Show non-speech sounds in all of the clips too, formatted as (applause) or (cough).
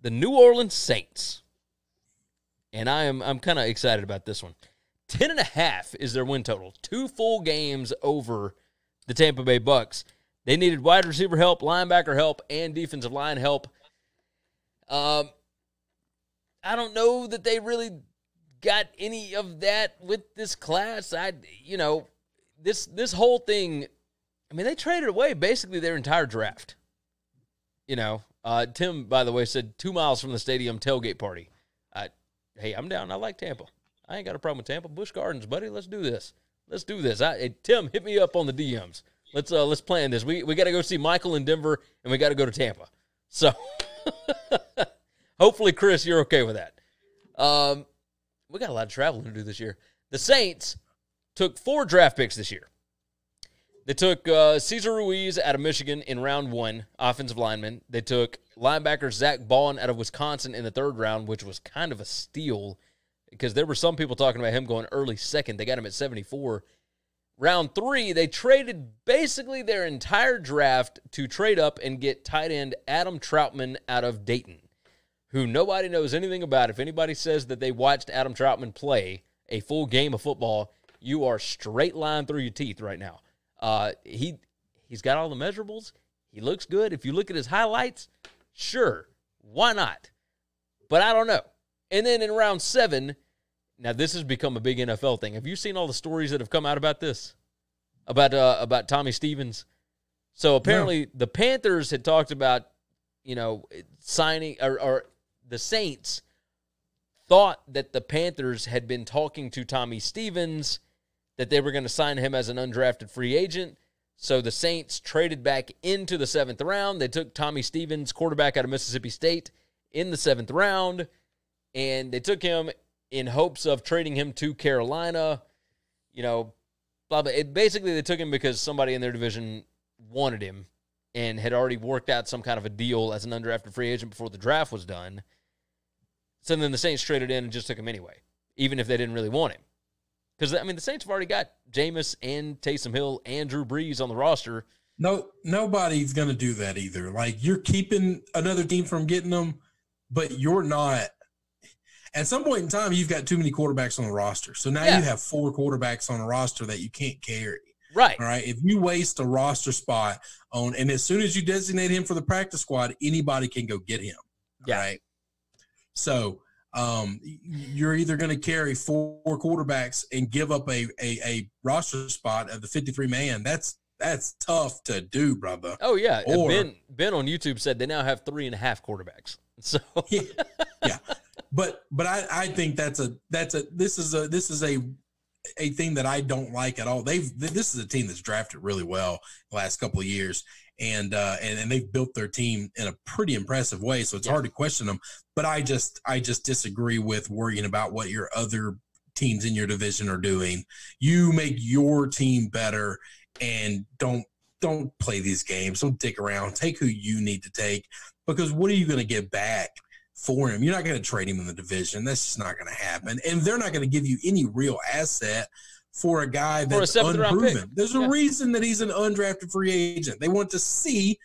the New Orleans Saints. And I am I'm kind of excited about this one. Ten and a half is their win total. Two full games over the Tampa Bay Bucks. They needed wide receiver help, linebacker help, and defensive line help. Um, I don't know that they really got any of that with this class. I, you know, this this whole thing. I mean, they traded away basically their entire draft. You know, uh, Tim, by the way, said two miles from the stadium tailgate party. I, hey, I'm down. I like Tampa. I ain't got a problem with Tampa. Busch Gardens, buddy. Let's do this. Let's do this. I, hey, Tim, hit me up on the DMs. Let's uh let's plan this. We we got to go see Michael in Denver, and we got to go to Tampa. So, (laughs) hopefully, Chris, you're okay with that. Um, we got a lot of traveling to do this year. The Saints took four draft picks this year. They took uh, Cesar Ruiz out of Michigan in round one, offensive lineman. They took linebacker Zack Baun out of Wisconsin in the third round, which was kind of a steal because there were some people talking about him going early second. They got him at 74. Round three, they traded basically their entire draft to trade up and get tight end Adam Trautman out of Dayton, who nobody knows anything about. If anybody says that they watched Adam Trautman play a full game of football, you are straight line through your teeth right now. Uh, he he's got all the measurables. He looks good. If you look at his highlights, sure, why not? But I don't know. And then in round seven, now this has become a big NFL thing. Have you seen all the stories that have come out about this? About uh, about Tommy Stevens? So apparently no. the Panthers had talked about, you know, signing or, or the Saints thought that the Panthers had been talking to Tommy Stevens that they were going to sign him as an undrafted free agent. So the Saints traded back into the seventh round. They took Tommy Stevens, quarterback out of Mississippi State, in the seventh round, and they took him in hopes of trading him to Carolina. You know, blah blah. It, basically, they took him because somebody in their division wanted him and had already worked out some kind of a deal as an undrafted free agent before the draft was done. So then the Saints traded in and just took him anyway, even if they didn't really want him. Because I mean, the Saints have already got Jameis and Taysom Hill and Drew Brees on the roster. No, nobody's going to do that either. Like you're keeping another team from getting them, but you're not. At some point in time, you've got too many quarterbacks on the roster. So now yeah. you have four quarterbacks on a roster that you can't carry. Right. All right. If you waste a roster spot on, and as soon as you designate him for the practice squad, anybody can go get him. Yeah. Right. So um, you're either going to carry four quarterbacks and give up a, a, a roster spot of the 53 man. That's that's tough to do, brother. Oh yeah, or, Ben Ben on YouTube said they now have three and a half quarterbacks. (laughs) So yeah, yeah, but but I I think that's a that's a this is a this is a a thing that I don't like at all. They've this is a team that's drafted really well the last couple of years, and uh, and and they've built their team in a pretty impressive way. So it's yeah. hard to question them. But I just I just disagree with worrying about what your other teams in your division are doing. You make your team better and don't don't play these games. Don't dick around. Take who you need to take because what are you going to get back for him? You're not going to trade him in the division. That's just not going to happen. And they're not going to give you any real asset for a guy that's a unproven. There's a yeah. reason that he's an undrafted free agent. They want to see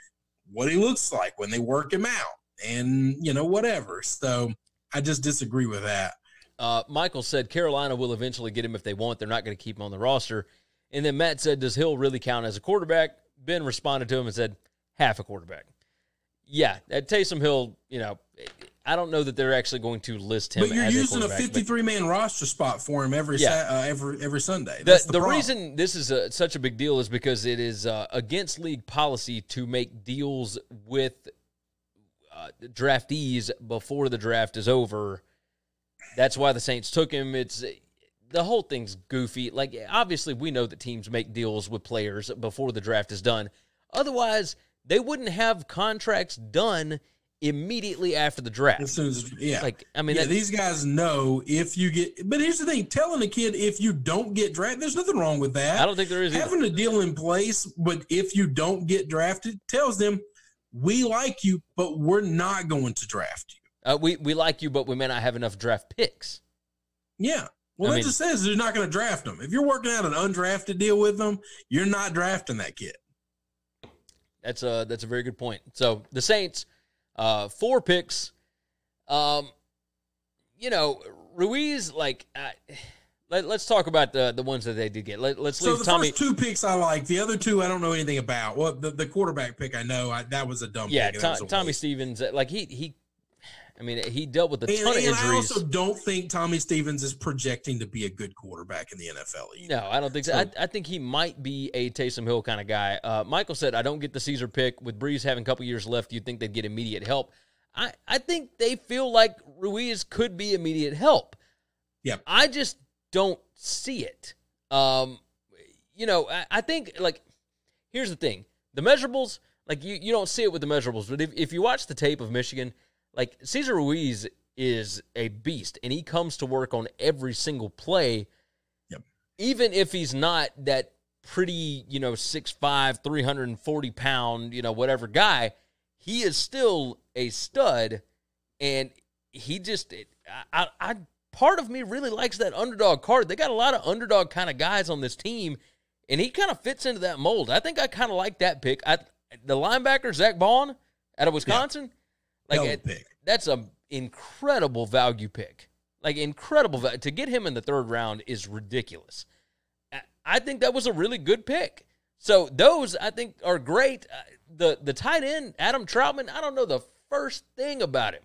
what he looks like when they work him out and, you know, whatever. So I just disagree with that. Uh, Michael said Carolina will eventually get him if they want. They're not going to keep him on the roster. And then Matt said, Does Hill really count as a quarterback? Ben responded to him and said, Half a quarterback. Yeah, at Taysom Hill, you know, I don't know that they're actually going to list him. But you're using a, a 53 man roster spot for him every yeah. uh, every every Sunday. That's the, the, the reason this is a, such a big deal is because it is uh, against league policy to make deals with uh, draftees before the draft is over. That's why the Saints took him. It's the whole thing's goofy. Like obviously, we know that teams make deals with players before the draft is done. Otherwise, they wouldn't have contracts done immediately after the draft. As soon as yeah, like I mean, yeah, these guys know if you get. But here's the thing: telling a kid if you don't get drafted, there's nothing wrong with that. I don't think there is having either. a deal in place. But if you don't get drafted, tells them we like you, but we're not going to draft you. Uh, we we like you, but we may not have enough draft picks. Yeah. Well, I that mean, just says they're not going to draft them. If you're working out an undrafted deal with them, you're not drafting that kid. That's a that's a very good point. So the Saints uh, four picks. Um, you know, Ruiz, like, uh, let, us talk about the the ones that they did get. Let, us leave. so the Tommy. first two picks I like. The other two I don't know anything about. Well, the, the quarterback pick I know. I, that was a dumb. Yeah, pick, Tom, Tommy Stevens. Like he he. I mean, he dealt with a and, ton of and injuries. I also don't think Tommy Stevens is projecting to be a good quarterback in the NFL. Either. No, I don't think so. So- I, I think he might be a Taysom Hill kind of guy. Uh, Michael said, "I don't get the Cesar pick with Brees having a couple years left. You'd think they'd get immediate help. I I think they feel like Ruiz could be immediate help. Yeah. I just don't see it. Um, you know, I, I think like here's the thing: the measurables, like you you don't see it with the measurables, but if if you watch the tape of Michigan, like Cesar Ruiz is a beast, and he comes to work on every single play yep. even if he's not that pretty, you know, 6'5, 340 pound, you know, whatever guy, he is still a stud. And he just, I, I, I, part of me really likes that underdog card. They got a lot of underdog kind of guys on this team, and he kind of fits into that mold. I think I kind of like that pick. I, the linebacker, Zack Baun out of Wisconsin, Hell like it- pick. that's a incredible value pick. Like incredible value. to get him in the third round is ridiculous. I- think that was a really good pick. So those I think are great. Uh, The the tight end Adam Trautman, I don't know the first thing about him,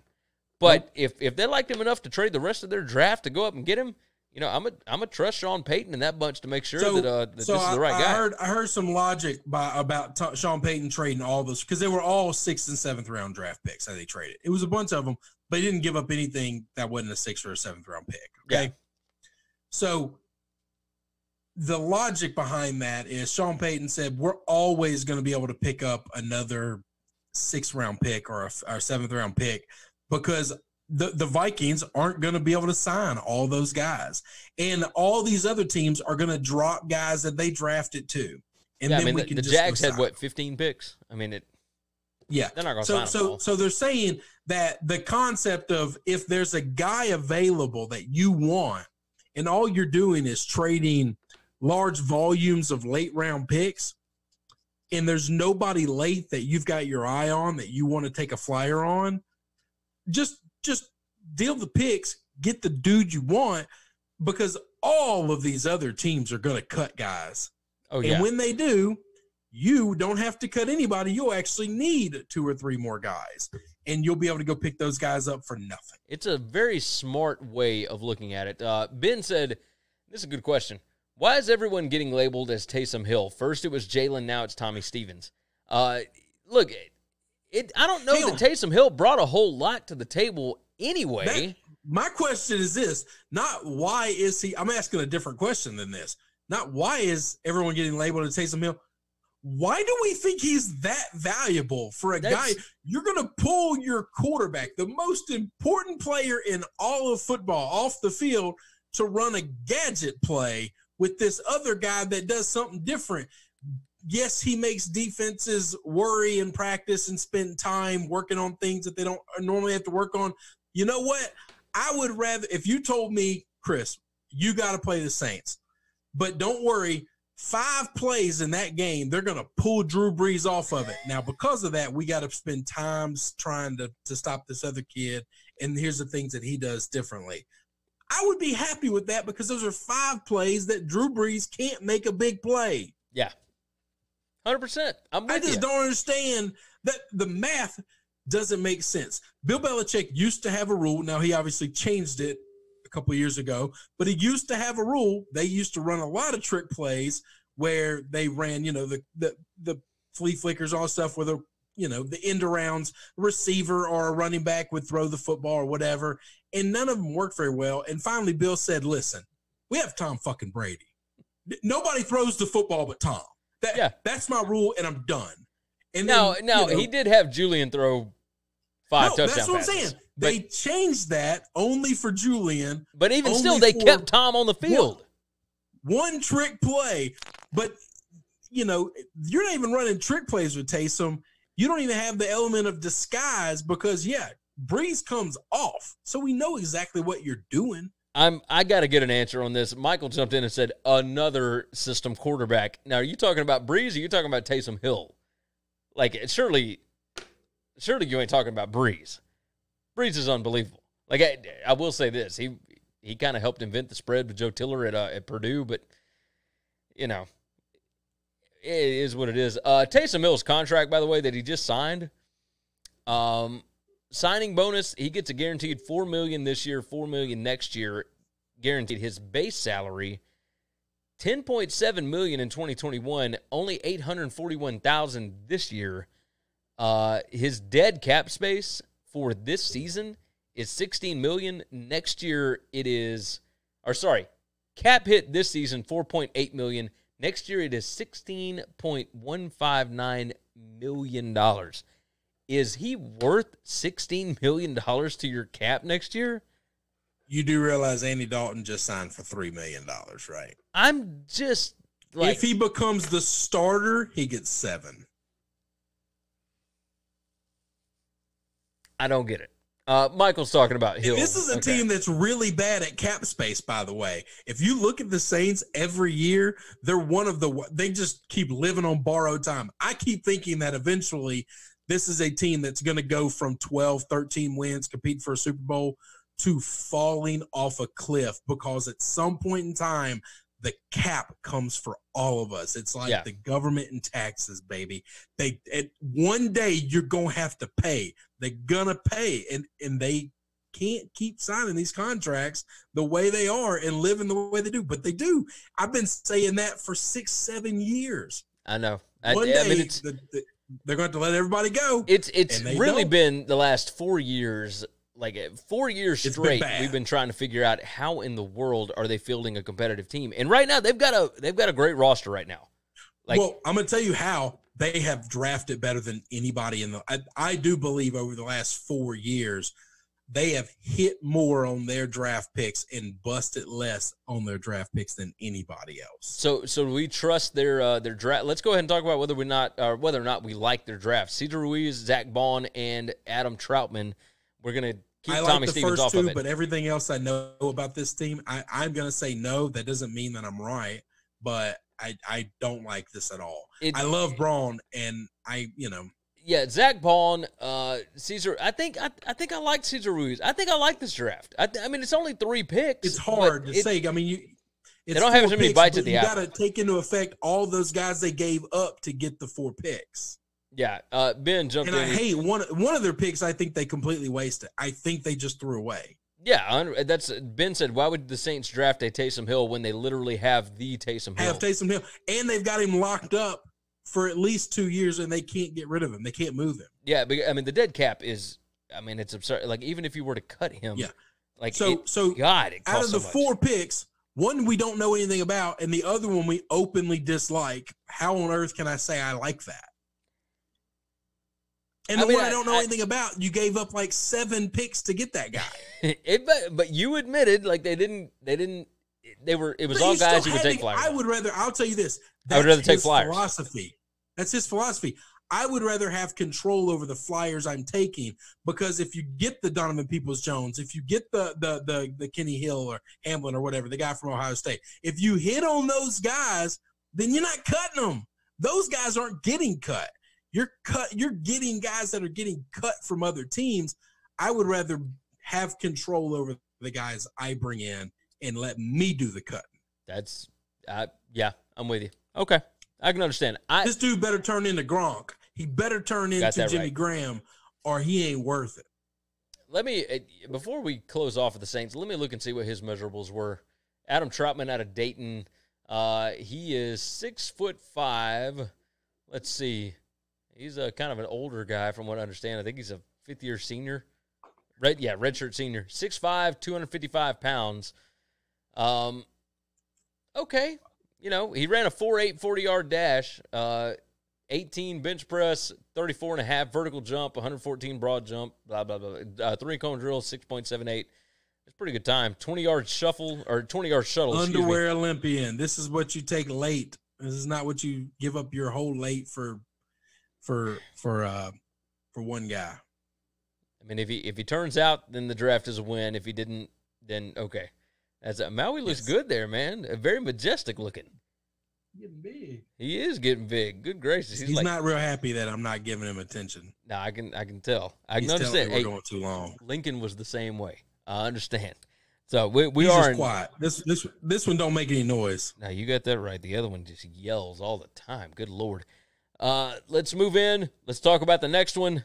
but if if they liked him enough to trade the rest of their draft to go up and get him, you know I'm a I'm a trust Sean Payton and that bunch to make sure that uh that so this is the right I guy. heard I heard some logic by about t- Sean Payton trading all those because they were all sixth and seventh round draft picks that they traded. It was a bunch of them, but he didn't give up anything that wasn't a sixth or a seventh round pick. Okay, Yeah. so the logic behind that is Sean Payton said we're always going to be able to pick up another sixth round pick or a, or a seventh round pick because the, the Vikings aren't going to be able to sign all those guys. And all these other teams are going to drop guys that they drafted too. And yeah, I mean we the, can the just Jags had what 15 picks. I mean it. Yeah. They're not going to So sign them so all. so they're saying that the concept of if there's a guy available that you want and all you're doing is trading large volumes of late round picks and there's nobody late that you've got your eye on that you want to take a flyer on just just deal the picks get the dude you want because all of these other teams are going to cut guys Oh yeah. and when they do, you don't have to cut anybody. You'll actually need two or three more guys, and you'll be able to go pick those guys up for nothing. It's a very smart way of looking at it. Uh, ben said, "This is a good question. Why is everyone getting labeled as Taysom Hill? First it was Jalen, now it's Tommy Stevens. Uh, look, it. I don't know Hang that on. Taysom Hill brought a whole lot to the table anyway. That- My question is this: not why is he? I'm asking a different question than this. Not why is everyone getting labeled as Taysom Hill? Why do we think he's that valuable for a That's- guy? You're going to pull your quarterback, the most important player in all of football, off the field to run a gadget play with this other guy that does something different. Yes, he makes defenses worry and practice and spend time working on things that they don't normally have to work on. You know what? I would rather, if you told me, Chris, you got to play the Saints, but don't worry, five plays in that game, they're going to pull Drew Brees off of it. Now, because of that, we got to spend times trying to, to stop this other kid. And here's the things that he does differently. I would be happy with that because those are five plays that Drew Brees can't make a big play. yeah, hundred percent. I'm I just you. don't understand that the math doesn't make sense. Bill Belichick used to have a rule. Now he obviously changed it a couple years ago, but he used to have a rule. They used to run a lot of trick plays where they ran, you know, the the the flea flickers, all stuff where the you know the end arounds receiver or a running back would throw the football or whatever, and none of them worked very well. And finally, Bill said, "Listen, we have Tom fucking Brady. Nobody throws the football but Tom. That, Yeah. that's my rule, and I'm done." And now, then, now you know- he did have Julian throw five no, touchdown that's what I'm passes. saying. They changed that only for Julian. But even still, they kept Tom on the field. One trick play, but you know you're not even running trick plays with Taysom. You don't even have the element of disguise because yeah, Brees comes off, so we know exactly what you're doing. I'm I got to get an answer on this. Michael jumped in and said another system quarterback. Now, are you talking about Brees? Or are you talking about Taysom Hill? Like, surely, surely you ain't talking about Brees. Brees is unbelievable. Like I, I will say this, he he kind of helped invent the spread with Joe Tiller at uh, at Purdue, but you know, it is what it is. Uh, Taysom Hill's contract, by the way, that he just signed. Um, signing bonus, he gets a guaranteed four million this year, four million next year, guaranteed. His base salary, ten point seven million in twenty twenty one, only eight hundred forty one thousand this year. Uh, his dead cap space for this season is 16 million. Next year it is or sorry, cap hit this season 4.8 million. Next year it is 16.159 million dollars. Is he worth 16 million dollars to your cap next year? You do realize Andy Dalton just signed for 3 million dollars, right? I'm just like if he becomes the starter, he gets 7. I don't get it. Uh, Michael's talking about Hill. This is a Okay. team that's really bad at cap space, by the way. If you look at the Saints every year, they're one of the they just keep living on borrowed time. I keep thinking that eventually this is a team that's going to go from 12, 13 wins, compete for a Super Bowl to falling off a cliff because at some point in time the cap comes for all of us. It's like Yeah. the government and taxes, baby. They at one day you're gonna have to pay. They're gonna pay, and and they can't keep signing these contracts the way they are and living the way they do. But they do. I've been saying that for six, seven years. I know. I, One I day mean, it's the, the, they're going to let everybody go. it's it's really don't. been the last four years, like uh, four years It's been straight. We've been trying to figure out how in the world are they fielding a competitive team, and right now they've got a they've got a great roster right now. Like well, I'm going to tell you how they have drafted better than anybody in the. I, I do believe over the last four years, they have hit more on their draft picks and busted less on their draft picks than anybody else. So, so we trust their uh, their draft? Let's go ahead and talk about whether we not or whether or not we like their draft. Cesar Ruiz, Zack Baun, and Adam Trautman. We're gonna keep I Tommy like the Stevens first off two, of it. but everything else I know about this team, I, I'm going to say no. That doesn't mean that I'm right, but I, I don't like this at all. It- I love Braun, and I, you know, yeah, Zack Baun, uh, Cesar. I think I, I think I like Cesar Ruiz. I think I like this draft. I, th- I mean, it's only three picks. it's hard to it- say. I mean, you. It's don't have as many picks, bites at the you apple. got to take into effect all those guys they gave up to get the four picks. Yeah, uh, Ben jumped And I in. hate one one of their picks. I think they completely wasted. I think they just threw away. yeah, that's Ben said. Why would the Saints draft a Taysom Hill when they literally have the Taysom Hill? Have Taysom Hill, and they've got him locked up for at least two years, and they can't get rid of him. They can't move him. yeah, but, I mean the dead cap is. I mean it's absurd. Like even if you were to cut him, Yeah. like So it- so God, it out of the so four picks, one we don't know anything about, and the other one we openly dislike. How on earth can I say I like that? And I the mean, one I, I- don't know I- anything about, you gave up like seven picks to get that guy. (laughs) it, but, but you admitted like they didn't they didn't they were it was But all guys you would take flyers. I would rather. I'll tell you this. I would rather take flyers. Philosophy. That's his philosophy. I would rather have control over the flyers I'm taking because if you get the Donovan Peoples Jones, if you get the the the the Kenny Hill or Hamlin or whatever, the guy from Ohio State, if you hit on those guys, then you're not cutting them. Those guys aren't getting cut. You're cut. You're getting guys that are getting cut from other teams. I would rather have control over the guys I bring in and let me do the cutting. That's uh, yeah, I'm with you. Okay, I can understand. I this dude better turn into Gronk. He better turn into Jimmy right. Graham, or he ain't worth it. let me uh, before we close off with the Saints. Let me look and see what his measurables were. Adam Trautman out of Dayton. Uh, he is six foot five. Let's see. He's a kind of an older guy, from what I understand. I think he's a fifth year senior. Red, yeah, redshirt senior. 6'5", 255 pounds. Um, okay, you know he ran a 4.8 40 yard dash. Uh, 18 bench press, 34 and a half vertical jump, 114 broad jump, blah, blah, blah. Uh, three cone drill, 6.78. It's pretty good time. 20 yard shuffle or 20 yard shuttle. Underwear Olympian. This is what you take late. This is not what you give up your whole late for, for for uh for one guy. I mean, if he if he turns out, then the draft is a win. If he didn't, then okay. As a, Maui looks Yes. good there, man. Very majestic looking. Getting big. He is getting big. Good gracious. He's, He's, like, not real happy that I'm not giving him attention. no, I can, I can tell. I can understand. we're Hey, going too long. Lincoln was the same way. I understand. So we, we He's are in, quiet. This this this one don't make any noise. Now you got that right. The other one just yells all the time. Good lord. Uh, let's move in. Let's talk about the next one.